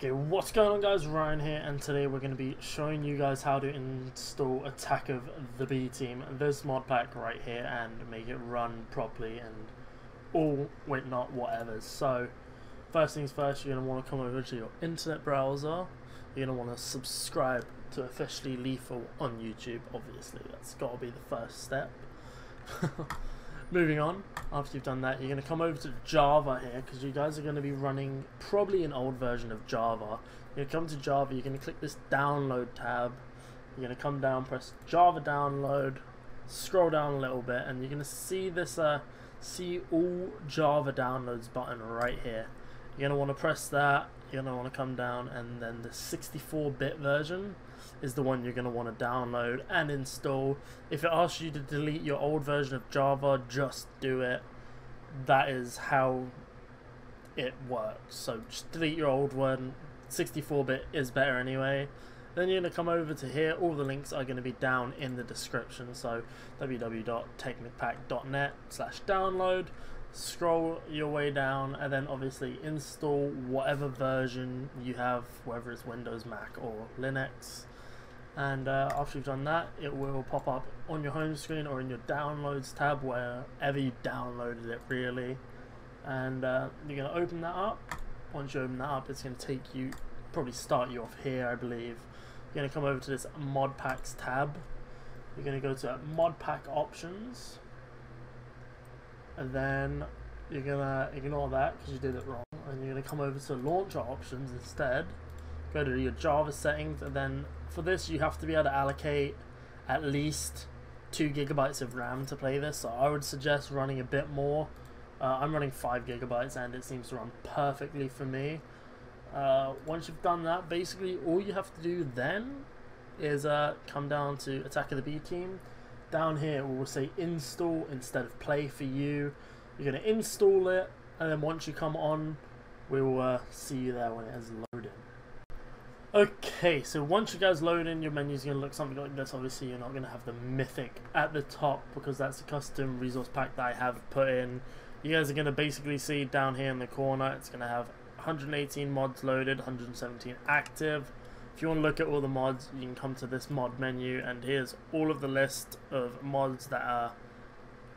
Okay, what's going on guys, Ryan here, and today we're going to be showing you guys how to install Attack of the B Team, this mod pack right here, and make it run properly and all, wait, not whatever. So, first things first, you're going to want to come over to your internet browser, you're going to want to subscribe to Officially Lethal on YouTube, obviously, that's got to be the first step. Moving on, after you've done that, you're going to come over to Java here because you guys are going to be running probably an old version of Java. You're going to come to Java, you're going to click this download tab. You're going to come down, press Java download, scroll down a little bit, and you're going to see this uh, see all Java downloads button right here. You're going to want to press that, you're going to want to come down, and then the 64-bit version is the one you're going to want to download and install. If it asks you to delete your old version of Java, just do it. That is how it works. So just delete your old one. 64-bit is better anyway. Then you're going to come over to here. All the links are going to be down in the description. So www.technicpack.net slash download. Scroll your way down and then obviously install whatever version you have, whether it's Windows, Mac or Linux. And uh, after you've done that it will pop up on your home screen or in your downloads tab wherever you downloaded it really. And uh, you're going to open that up. Once you open that up it's going to take you probably start you off here I believe. You're going to come over to this mod packs tab. You're going to go to mod pack options and then you're to ignore that because you did it wrong and you're to come over to launcher options instead. Go to your Java settings and then for this you have to be able to allocate at least 2 gigabytes of RAM to play this. So I would suggest running a bit more. Uh, I'm running 5 gigabytes and it seems to run perfectly for me. Uh, once you've done that basically all you have to do then is uh, come down to attack of the B team down here we will say install instead of play for you you're going to install it and then once you come on we will uh, see you there when it has loaded Okay, so once you guys load in, your menu is going to look something like this. Obviously, you're not going to have the Mythic at the top because that's a custom resource pack that I have put in. You guys are going to basically see down here in the corner, it's going to have 118 mods loaded, 117 active. If you want to look at all the mods, you can come to this mod menu, and here's all of the list of mods that are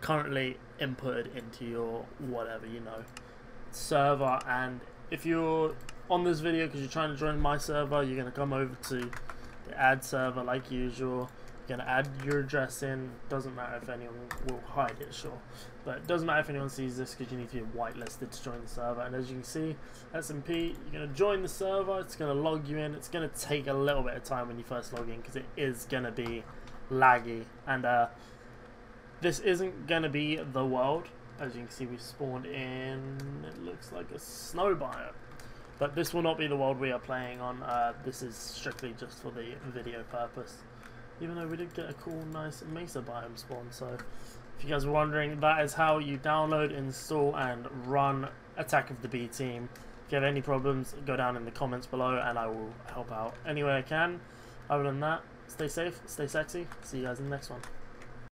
currently inputted into your whatever, you know, server. And if you're on this video because you're trying to join my server you're going to come over to the add server like usual to add your address in doesn't matter if anyone will hide it sure. But it doesn't matter if anyone sees this because you need to be whitelisted to join the server. And as you can see SMP you're going to join the server it's going to log you in. It's going to take a little bit of time when you first log in because it is going to be laggy. And uh, this isn't going to be the world. As you can see we spawned in it looks like a snow biome. But this will not be the world we are playing on. Uh, this is strictly just for the video purpose. Even though we did get a cool, nice Mesa biome spawn. So, if you guys were wondering, that is how you download, install, and run Attack of the B Team. If you have any problems, go down in the comments below, and I will help out any way I can. Other than that, stay safe, stay sexy. See you guys in the next one.